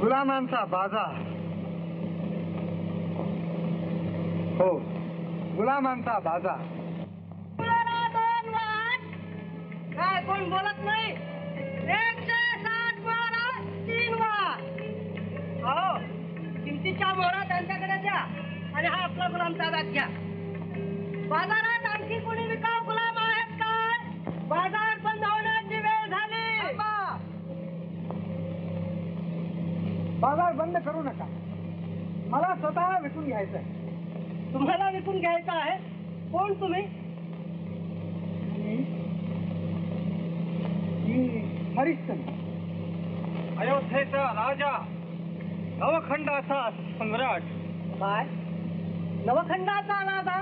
गुलामांचा बाजार. हो गुलामांचा बाजार. काय कोण बोलत नाही? आपला गुलाम ताब्यात घ्या बाजारात आणखी कोणी विकाऊ गुलाम आहेत काय बाजार बंद होण्याची वेळ झाली. बाजार बंद करू नका. मला स्वतः विकून घ्यायचं आहे तुम्हाला विकून घ्यायचं आहे? कोण तुम्ही? हरिश्चंद्र अयोध्येचा राजा नवखंडाचा सम्राट. काय? नवखंडाचा राजा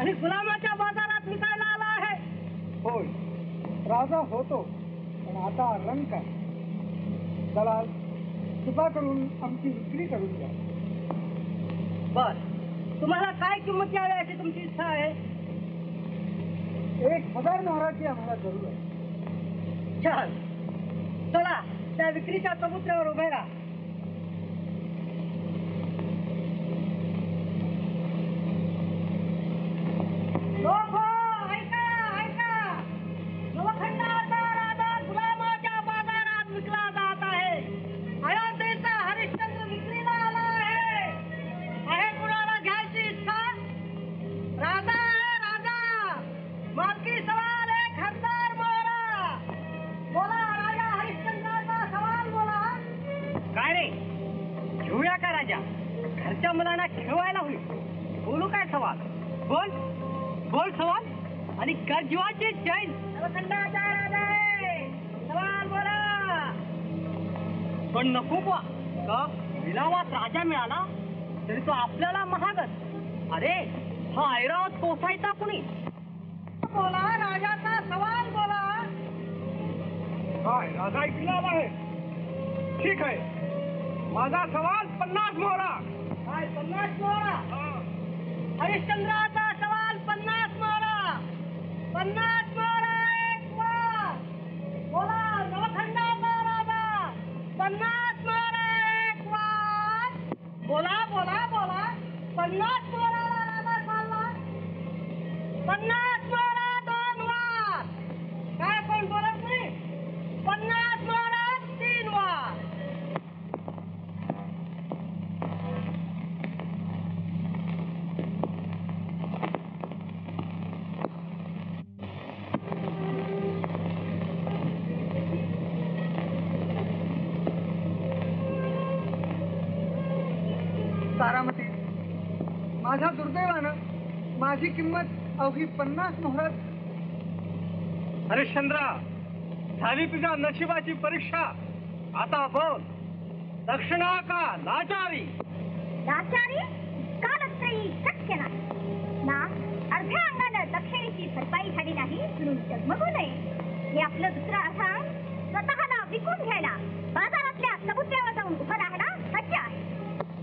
आणि गुलामाच्या बाजारात विकायला आला आहे. होय राजा होतो पण आता रंक आहे दलाल कृपा करून आमची विक्री करून द्या. बर तुम्हाला काय किंमत द्यावी अशी तुमची इच्छा आहे? एक हजार मोहराची आम्हाला जरूर आहे. छान. चला त्या विक्रीच्या चबुत्र्यावर उभे राहा. सवाल बोल. बोल सवाल. आणि आहे सवाल बोला पण नको का विलावात राजा मिळाला तरी तो आपल्याला महागच. अरे हा ऐरावत पोसायचा कुणी? बोला राजाचा सवाल बोला. काय राजा ऐकणार आहे. ठीक आहे. माझा सवाल पन्नास मोहरा. काय पन्नास मोहरा. हरिश्चंद्राचा सवाल पन्नास मारा. पन्नास मोहरा एक वार बोला नवखंडाचा राजा. पन्नास मोहरा एक वार बोला बोला बोला. पन्नास माझी किंमत अवघी पन्नास मोहरात. हरिश्चंद्रा झाली तुझ्या नशिबाची परीक्षा. आता बोल दक्षिणा का लाचारी? लाचारी? कालत्रयी शक्य नाही. ना अर्ध्या अंगानं दक्षिणेची भरपाई झाली नाही म्हणून डगमगू नये. हे आपलं दुसरं अर्थांग स्वतःला विकून घ्यायला बाजारातल्या चबुत्र्यावर जाऊन उभं राहायला सज्ज आहे.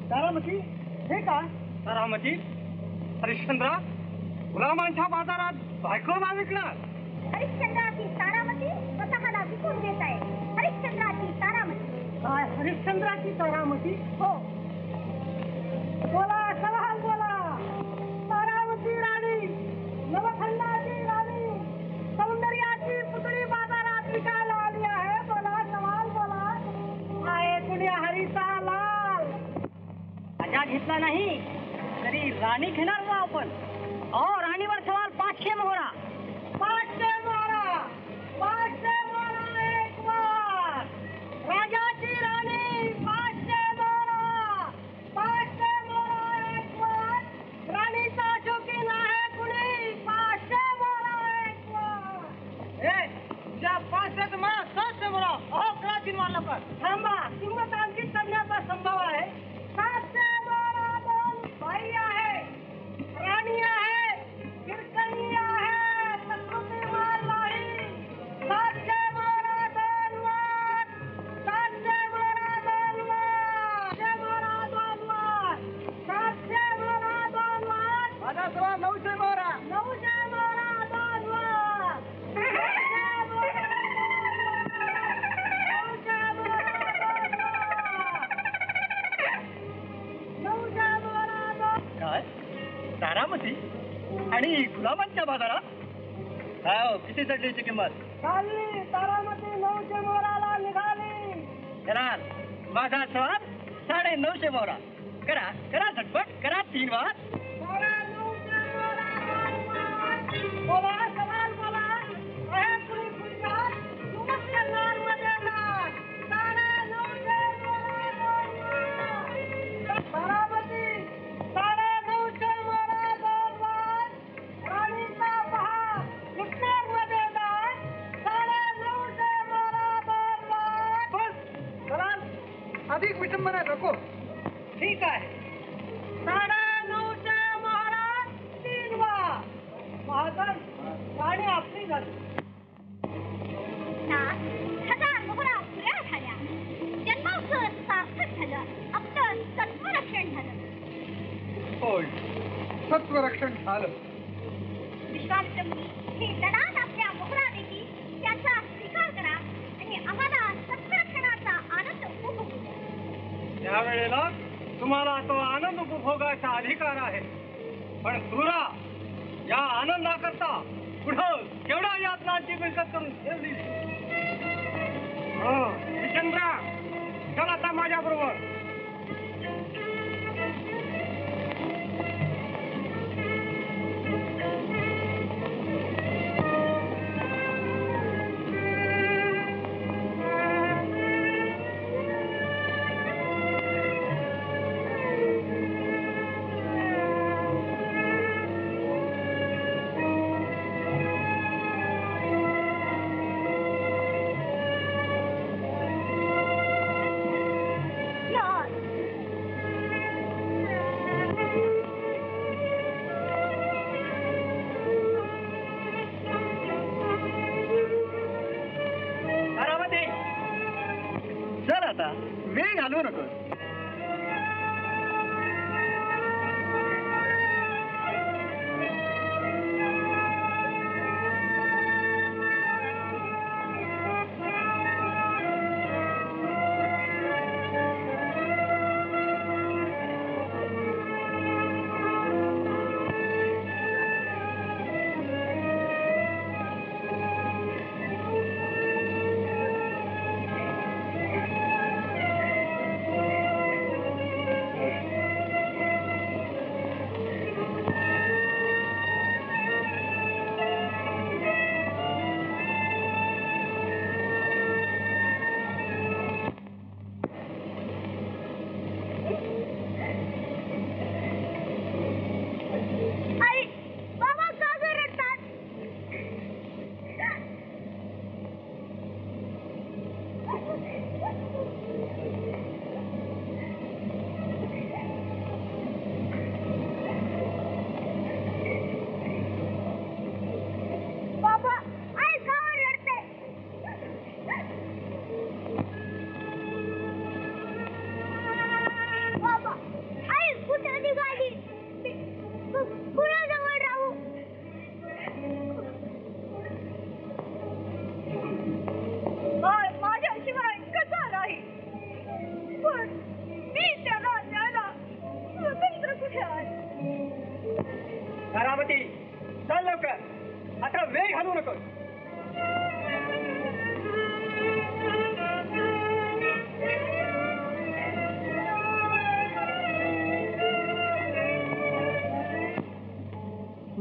तारामती हे का? तारामती हरिश्चंद्रा गुलामांच्या बाजारात बायकोला विकणार. हरिश्चंद्राची तारामती स्वतःला विकून घेत आहे. हरिश्चंद्राची तारामती. काय हरिश्चंद्राची तारामती? हो. बोला सवाल बोला. तारामती राणी नवखंडाची राणी सौंदर्याची पुतळी बाजारात विकायला आली आहे. बोला सवाल बोला. आहे कुणी हरीचा लाल. राजा घेतला नाही तरी राणी घेणार का आपण. हो राणीवर आणि गुलाबांच्या बाजारात? काय हो किती चढलीची किंमत? चालली तारामती नऊशे मोराला निघाली. जरा माझा स्वाद साडे नऊशे मोरा. करा करा झटपट करा तीन वार. नऊशे सवाल बोला. विटंबना नको. ठीक आहे. साडे नऊशे महाराज तीन वा महाजन गाडी आपली झाली. हजार मोहरा पुऱ्या झाल्या. जन्माचं सार्थक झालं. आपलं सत्वरक्षण झालं. होय. सत्वरक्षण झालं. विश्वामित्र मुनी हे लढात आपल्या मोहरादेखी त्याचा स्वीकार करा आणि आम्हाला सत्वरक्षणाचा आनंद उपभोगू ह्या वेळेला तुम्हाला तो आनंद उपभोगाचा अधिकार आहे. पण क्रूरा या आनंदाकरता पुढं केवढा यातनाची मिळकत करून ठेवली? हो विचंद्रा चल आता माझ्या वेळ घालवू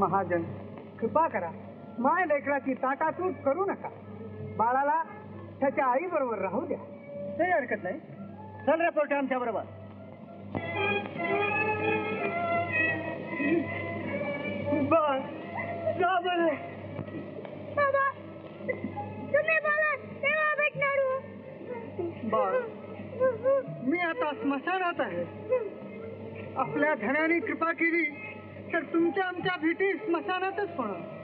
महाजन कृपा करा. माय लेकराची ताटातूट करू नका. बाळाला त्याच्या आई बरोबर राहू द्या. काही हरकत नाही. चल रे पोटे आमच्या बरोबर. मी आता स्मशानात आहे. आपल्या धनाने कृपा केली. तर तुमच्या आमच्या भेटी स्मशानातच होणार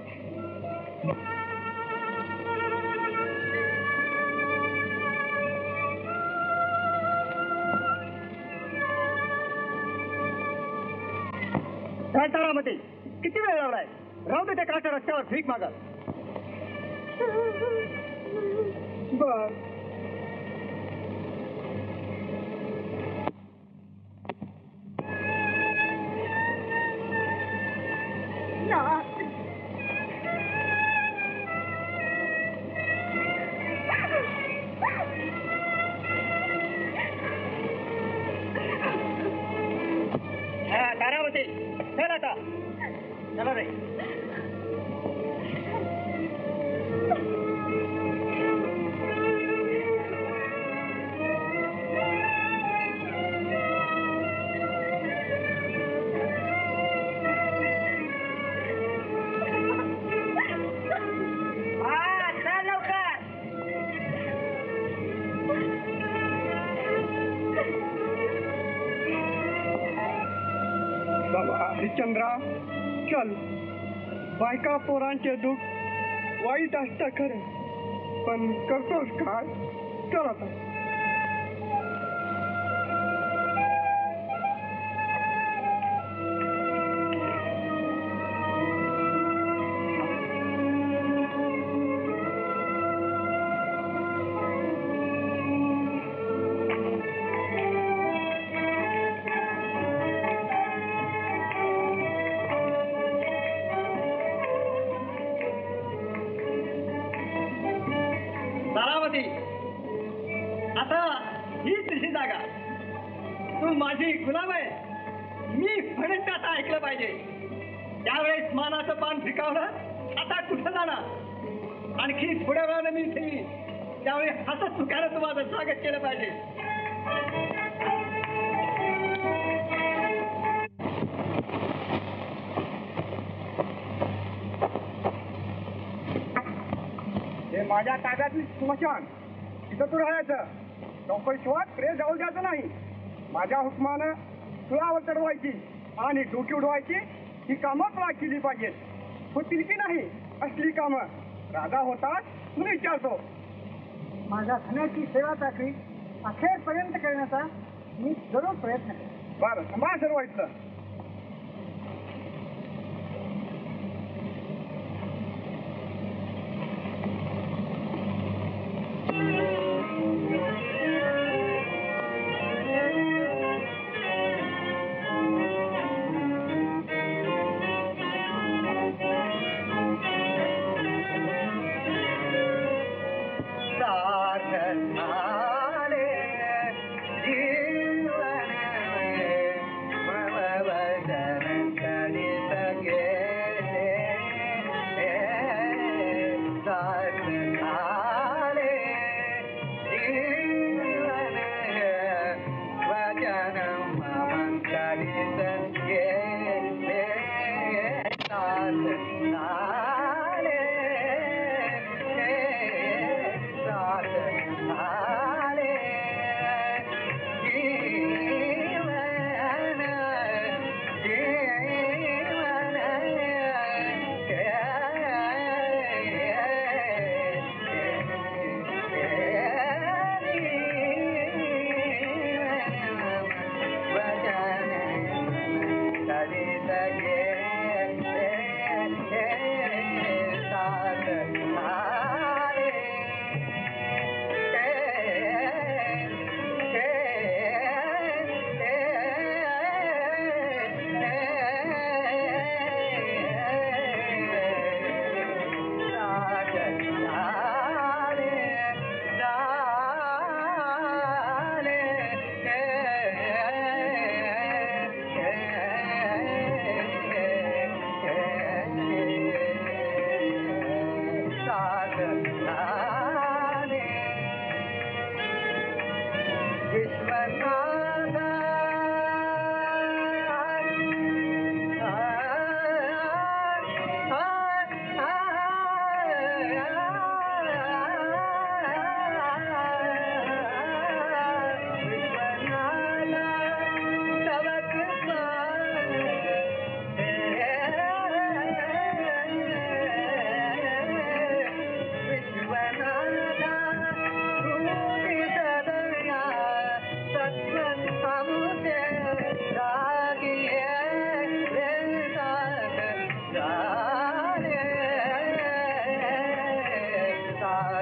मध्ये किती वेळ लावलाय राहू दे त्या काच्या रस्त्यावर भीक मागा. बर. चंद्रा चल. बायका पोरांचे दुःख वाईट असतं खरं. पण करतोस काय? चल आता. आता ही तुझी जागा. तू माझी गुलाम आहे. मी म्हणेन ते आता ऐकलं पाहिजे. त्यावेळेस मानाचं पान फिकावलं आता कुठं जाणार? आणखी थोड्या वेळानं मी इथे त्यावेळी हसत चुकायला तुम्हाला माझं स्वागत केलं पाहिजे. हे माझ्या ताब्यातली स्मशान. तिथं तू राहायचं. चौकशीशिवाय प्रेस जाऊ द्यायचं नाही. माझ्या हुकमानं तुळावर चढवायची आणि डोकी उडवायची ही कामं तुला केली पाहिजेत. होतील की नाही असली कामं? राजा होताच मी विचारतो. माझ्या धन्याची सेवा चाकरी अखेरपर्यंत करण्याचा मी जरूर प्रयत्न करेन. बरं थांबा सर्व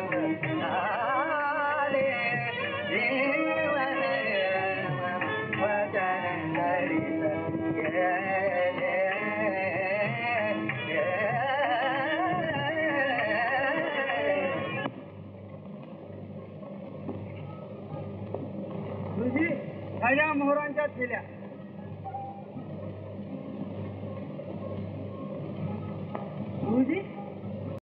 इथलं गुरुजी ह्या मोहरांच्या थेल्या